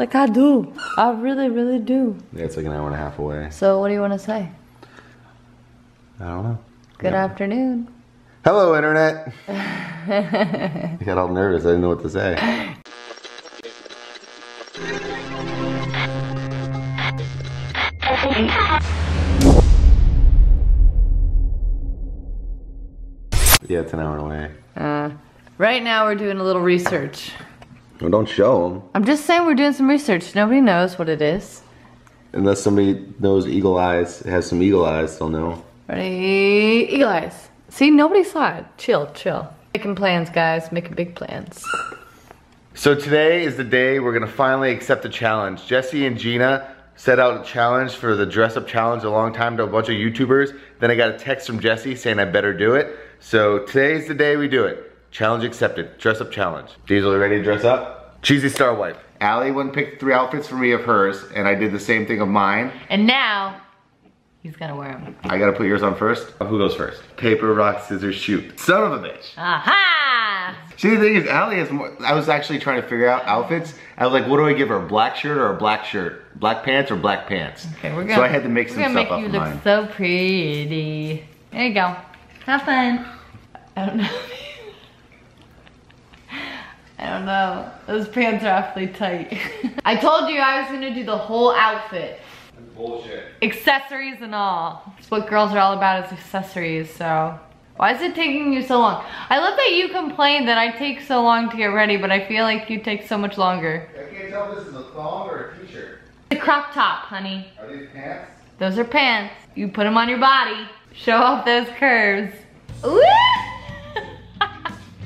like, I do. I really, really do. Yeah, it's like an hour and a half away. So what do you want to say? I don't know. Good Yeah. afternoon. Hello, internet. I got all nervous. I didn't know what to say. Yeah, it's an hour away. Uh, right now we're doing a little research. Well, don't show them I'm just saying we're doing some research. Nobody knows what it is. unless somebody knows eagle eyes. Has some eagle eyes. They'll know. Ready? Eagle eyes. See, nobody saw it. Chill, chill. Making plans, guys. Making big plans. So today is the day we're gonna finally accept the challenge. Jesse and Gina set out a challenge for the dress up challenge a long time to a bunch of YouTubers. Then I got a text from Jesse saying I better do it. So today's the day we do it. Challenge accepted. Dress up challenge. Diesel, you ready to dress up? Cheesy Star Wipe. Allie went and picked three outfits for me of hers, and I did the same thing of mine. And now, he's gonna wear them. I gotta put yours on first. Who goes first? Paper, rock, scissors, shoot. Son of a bitch. Aha! See, the thing is, Allie has more, I was actually trying to figure out outfits. I was like, what do I give her, a black shirt or a black shirt? Black pants or black pants? Okay, we're gonna. so I had to make we're some gonna stuff make up you look mine. so pretty. There you go. Have fun. I don't know. I don't know. Those pants are awfully tight. I told you I was gonna do the whole outfit. Bullshit. Accessories and all. It's what girls are all about is accessories, so. Why is it taking you so long? I love that you complain that I take so long to get ready, but I feel like you take so much longer. I can't tell if this is a thong or a t-shirt. The crop top, honey. Are these pants? Those are pants. You put them on your body. Show off those curves. Woo!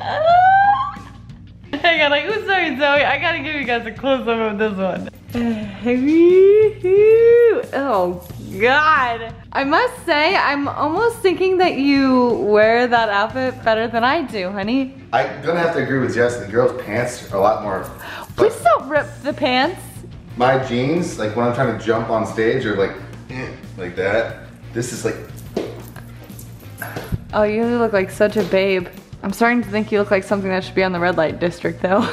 Hang on, like, ooh, sorry, Zoey. I gotta give you guys a close up of this one. oh, God. I must say, I'm almost thinking that you wear that outfit better than I do, honey. I'm gonna have to agree with Jess. The girls' pants are a lot more. Please don't rip the pants. My jeans, like when I'm trying to jump on stage, are like, eh, like that. This is like, Oh, you look like such a babe. I'm starting to think you look like something that should be on the red light district, though.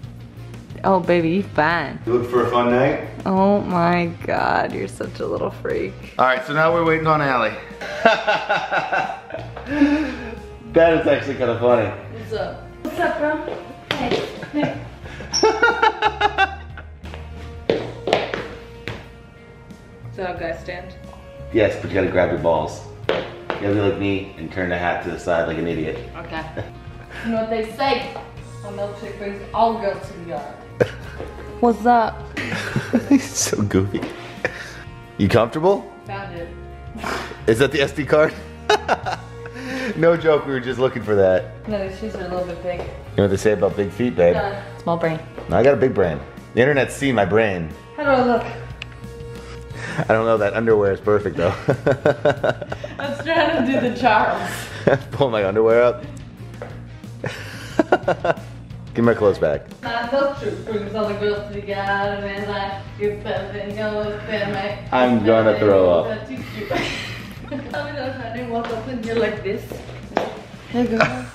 oh, baby, you fine. you look for a fun night? Oh my god, you're such a little freak. All right, so now we're waiting on Allie. that is actually kind of funny. What's up? What's up, bro? Hey. So how guys stand? Yes, but you gotta grab your balls. You gotta be like me and turn the hat to the side like an idiot. Okay. you know what they say? A milkshake brings all girls to the yard. What's up? He's so goofy. You comfortable? Found it. Is that the SD card? no joke, we were just looking for that. No, these shoes are a little bit big. You know what they say about big feet, babe? Done. Small brain. I got a big brain. The internet's seen my brain. How do I look? I don't know, that underwear is perfect though. I was trying to do the Charles. Pull my underwear up. Give my clothes back. My milkshake brings all the girls to the yard and I give everything going my I'm gonna throw up. I didn't walk up and you're like this. Hey girl.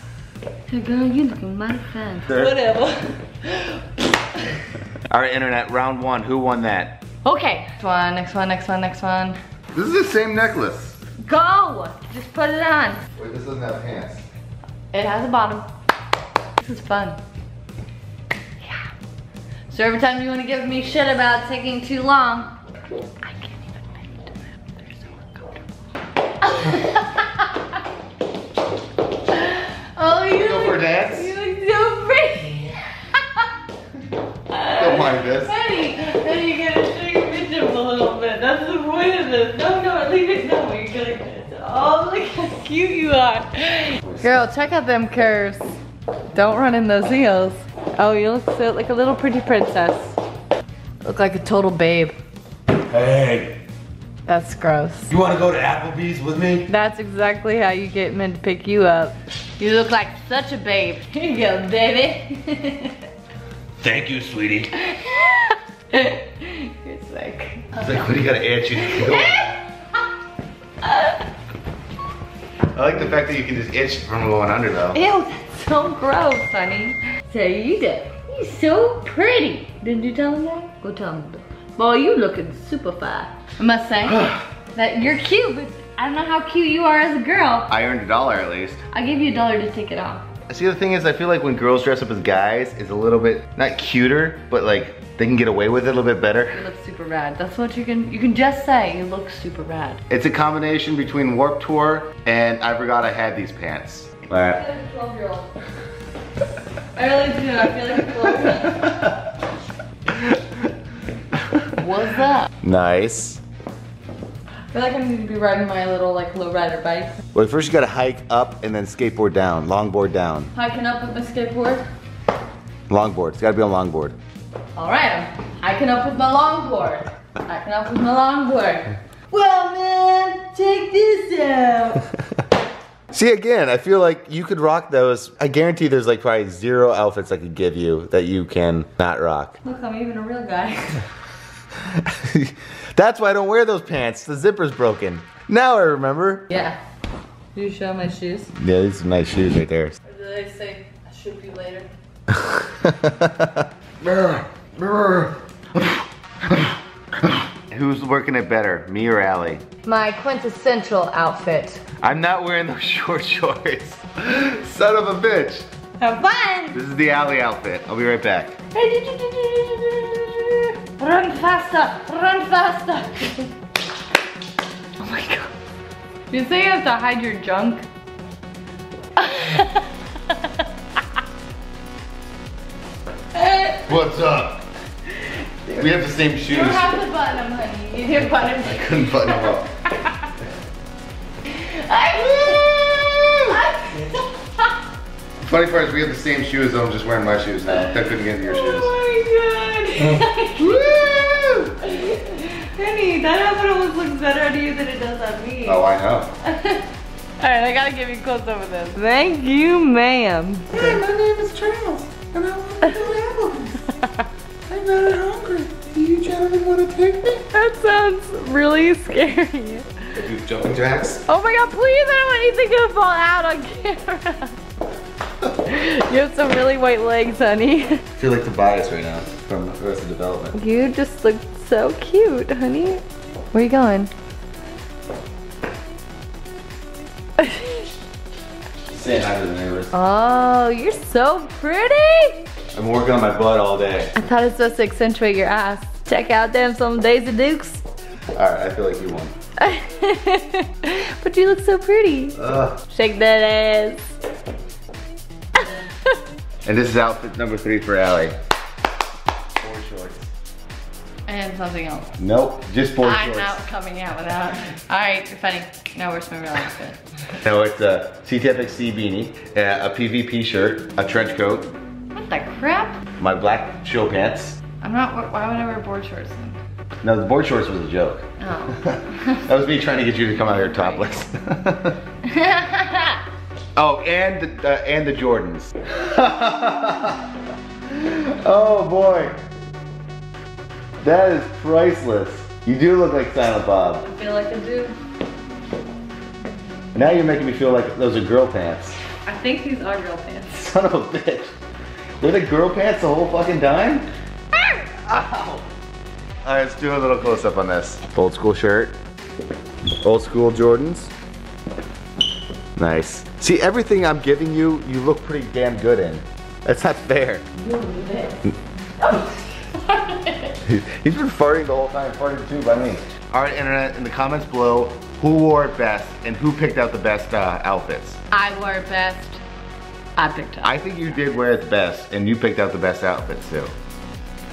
Hey girl, you looking mighty fine. Whatever. All right, internet, round one. Who won that? Okay. Next one, next one, next one, next one. This is the same necklace. Go! Just put it on. Wait, this doesn't have pants. It has a bottom. This is fun. Yeah. So every time you want to give me shit about taking too long, I can't even make them. They're so uncomfortable. oh, you Go for dance? you look so pretty. Don't mind this. Honey, then you gotta show your up a little bit. That's the point of this. No, no, leave it. No, you're gonna. Oh, look how cute you are. Girl, check out them curves. Don't run in those heels. Oh, you look so, like a little pretty princess. Look like a total babe. Hey, That's gross. you wanna go to Applebee's with me? That's exactly how you get men to pick you up. You look like such a babe. Here you go, baby. Thank you, sweetie. You're sick. It's like, what do you gotta itch? You I like the fact that you can just itch from going under though. Ew, that's so gross, honey. So you do. He's so pretty. Didn't you tell him that? Go tell him. Boy, you looking super fine. I must say that you're cute, but I don't know how cute you are as a girl. I earned a dollar at least. I gave you a dollar to take it off. See, the thing is, I feel like when girls dress up as guys, it's a little bit, not cuter, but like, they can get away with it a little bit better. You look super rad. That's what you can, you can just say, you look super rad. It's a combination between Warped Tour and I forgot I had these pants. All I feel like a 12 year old. I really do, I feel like a 12 year old. What's up? Nice. I feel like I need to be riding my little like low rider bike. Well, first you gotta hike up and then skateboard down, longboard down. Hiking up with my skateboard. Longboard, it's gotta be on longboard. All right, I can up with my longboard. I can up with my longboard. Well, man, check this out. See, again, I feel like you could rock those. I guarantee there's like probably zero outfits I could give you that you can not rock. Look, I'm even a real guy. That's why I don't wear those pants. The zipper's broken. Now I remember. yeah. Do you show my shoes? Yeah, these are nice shoes right there. Or did I say I shoot you later? Who's working it better, me or Allie? My quintessential outfit. I'm not wearing those short shorts. Son of a bitch. Have fun! This is the Allie outfit. I'll be right back. Run faster! Run faster! oh my god. You say you have to hide your junk? What's up? We have the same You shoes. don't have to button them, honey. You didn't button them. I Couldn't button them up. Funny part is we have the same shoes, though I'm just wearing my shoes now. I couldn't get into your shoes. Oh my Woo! god. honey, that outfit almost looks better on you than it does on me. Oh, I know. Alright, I gotta give you close up with this. Thank you, ma'am. Hi, my name is Charles, and I want to do Applebee's. I'm very hungry. Do you gentlemen want to take me? That sounds really scary. Do jumping jacks? Oh my god, please, I don't want anything to fall out on camera. you have some really white legs, honey. I feel like Tobias right now from Arrested Development. You just look so cute, honey. Where are you going? Saying hi to the neighbors. oh, you're so pretty. I'm working on my butt all day. I thought it's supposed to accentuate your ass. Check out them some Daisy Dukes. Alright, I feel like you won. but you look so pretty. Ugh. Shake that ass. And this is outfit number three for Allie. Four shorts. and something else. Nope, just 4 I'm shorts. not coming out without. All right, you're funny. Now where's my real outfit? No, it's a CTFXC beanie, a PVP shirt, a trench coat, What the crap? my black show pants. I'm not. Why would I wear board shorts then? No, the board shorts was a joke. Oh. that was me trying to get you to come out here topless. oh, and the, uh, and the Jordans. oh boy. That is priceless. You do look like Silent Bob. I feel like I do. Now you're making me feel like those are girl pants. I think these are girl pants. Son of a bitch. Were they girl pants the whole fucking time? Ow. All right, let's do a little close up on this. Old school shirt. Old school Jordans. Nice. See, everything I'm giving you, you look pretty damn good in. That's not fair. He's been farting the whole time, farting too by me. All right, internet, in the comments below, who wore it best and who picked out the best uh, outfits? I wore it best. I picked up. I think you did wear it best, and you picked out the best outfits too.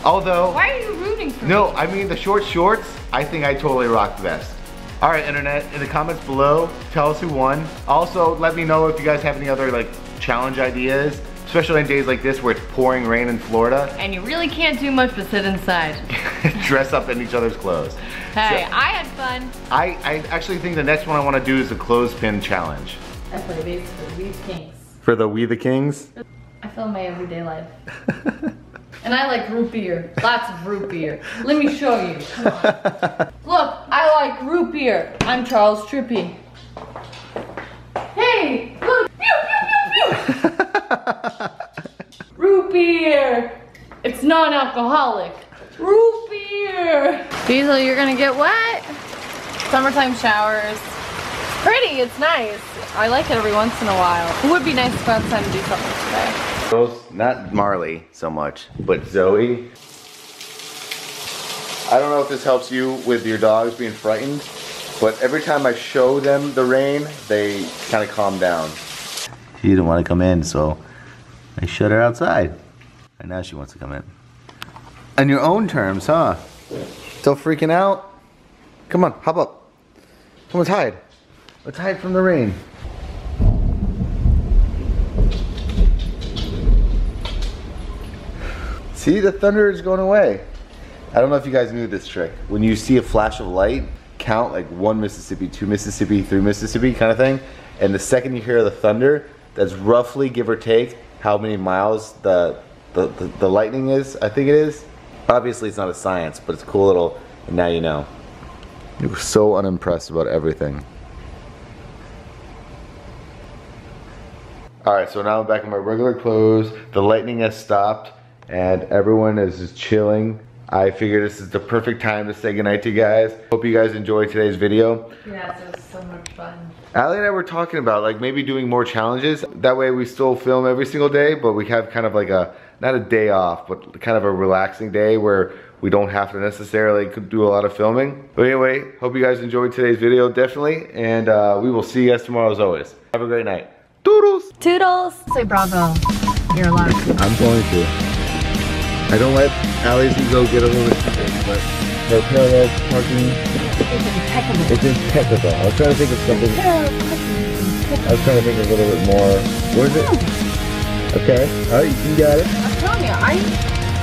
Although, Why are you rooting for me? no, I mean the short shorts, I think I totally rocked the best. All right, internet, in the comments below, tell us who won. Also, let me know if you guys have any other like challenge ideas, especially on days like this where it's pouring rain in Florida. And you really can't do much but sit inside. Dress up in each other's clothes. Hey, So- I had fun. I, I actually think the next one I want to do is the clothespin challenge. I play these for these kinks. For the We the Kings? I film my everyday life. and I like root beer. Lots of root beer. Let me show you. Come on. Look, I like root beer. I'm Charles Trippy. Hey, look. Pew, pew, pew, pew. root beer. It's non-alcoholic. Root beer. Diesel, you're gonna get wet. Summertime showers. Pretty, it's nice. I like it every once in a while. It would be nice to go outside and do something today. Those, not Marley so much, but Zoey. I don't know if this helps you with your dogs being frightened, but every time I show them the rain, they kind of calm down. She didn't want to come in, so I shut her outside. And now she wants to come in. On your own terms, huh? Still freaking out? Come on, hop up. Come, let's hide. Let's hide from the rain. See, the thunder is going away. I don't know if you guys knew this trick. When you see a flash of light, count like one Mississippi, two Mississippi, three Mississippi kind of thing. And the second you hear the thunder, that's roughly, give or take, how many miles the, the, the, the lightning is, I think it is. Obviously it's not a science, but it's cool little, now you know. You were so unimpressed about everything. All right, so now I'm back in my regular clothes. The lightning has stopped and everyone is just chilling. I figure this is the perfect time to say goodnight to you guys. Hope you guys enjoyed today's video. Yes, it was so much fun. Allie and I were talking about like maybe doing more challenges. That way we still film every single day, but we have kind of like a, not a day off, but kind of a relaxing day where we don't have to necessarily do a lot of filming. But anyway, hope you guys enjoyed today's video, definitely. And uh, we will see you guys tomorrow as always. Have a great night. Toodles! Toodles. Say bravo. You're allowed. I'm going to. I don't let Allie's ego get a little bit too big, but her parallel parking It's impeccable. is impeccable. I was trying to think of something. I was trying to think of a little bit more. What is it? Okay. All right, you got it. I'm telling you, I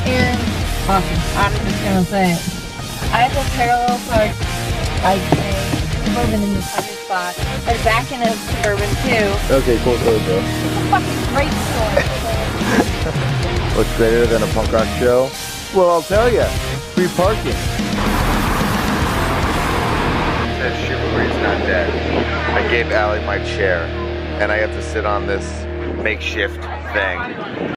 am awesome. I'm just gonna say it. I have a parallel park. I can suburban in this other spot. And back in a suburban too. Okay, cool story, bro. It's a fucking great story. What's greater than a punk rock show? Well, I'll tell you. Free parking. That chivalry's not dead. I gave Allie my chair, and I have to sit on this makeshift thing.